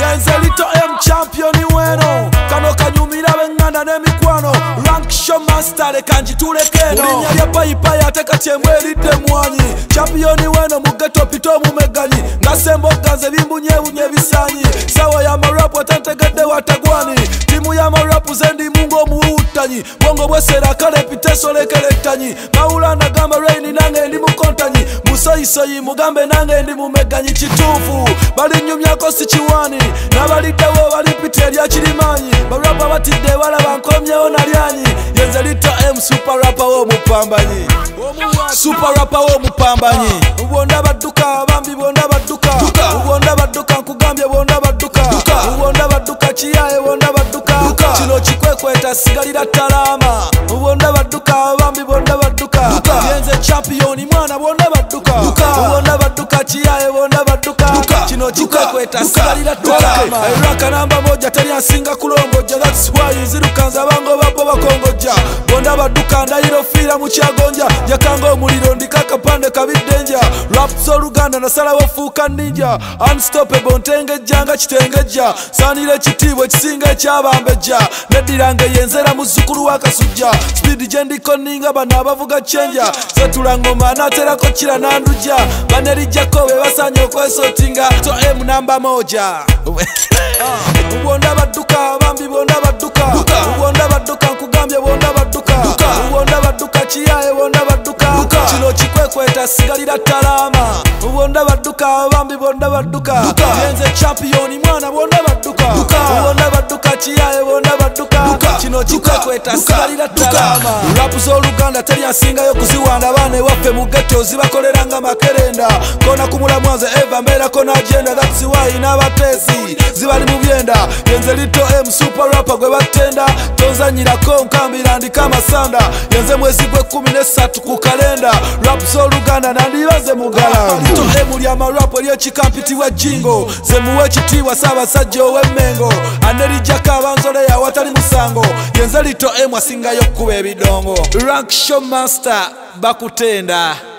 yenzelito emchampioni weno kano kanyumira benganda nemikwano rankshow master leka njitulekeno ulinyalye payipayi ate katyembw eridde mwanyi champiyoni weno mugetopito mumegani ngasembaoganze bimbunyebunye bisanyi sawa yamarapu atentegedde watagwani timu yamarapu zendimunga omuwuttanyi bongo bwesera kale pitesolekeretanyi mawulanda gamba raini nange ndi mukontanyi Mu kisoyi mugambe nange ndi mumeganyi kitufu bali nyumyako sikiwani nabaliddewo balipita eryakirimanyi barapa batidde balaba nkomyewo nalyanyi yenze lita m supaapawomupambanyi supaapawomupambanyi bonda badduka bambi bonda badduka bonda badduka nkugambye bonda badduka bonda badduka kiyaye bonda badduka kino kikwekweta sigalira talama bonda badduka bambi bonda badduka yenze champiyoni bonna badduka bonna badduka kiyaye bonna badduka kino kikwekweta sibaliratwalakamaraka namba moja taliansinga kulongoja thatswy zirukanza abangobabo bakongoja bonda badukandayira ofiira mukyagonja jakanga omuliro ndika akapande kabiddenja lwapusa oluganda nasalawo fuuka ninja anstopebo ntengejjanga kitengejja sanira ekitiibwa ekisinga ekyabambejja neddiranga yenzera muzzukulu wa kasujja sipiidi gye ndiko ninga bano abavuga kyenja setulangoma anaaterako kira nandujja banerijjako be basanye okwesotinga to M number moja Uwonda baduka, bambi wonda baduka Uwonda baduka, kugambia wonda baduka Uwonda baduka, chiae wonda baduka Chilo chikwe kweta, sigali da talama Uwonda baduka, bambi wonda baduka Mienze championi, rapu z'oluganda teryansingayo kuziwanda abaana ewaffe mu getto zibakolera nga makerenda kona ku mulamwanze eva mbeerako n'agenda dhatsiwayi n'abateesi zibali mu byenda yenze lito m super rapa gwe batenda tonzanyirako nkambira ndika amasanda yenze mwezi gw'ekumi n'essatu ku kalenda rapu z'oluganda nandibaze mugala lito m lyamarapu ery'ekikampitibwa jingo zemuwa ekitiibwa saabasajja ow'emmengo anerijjako abanzoleya awatali musango genze lito emwasingayo okkuba ebidongo rankshow master bakutenda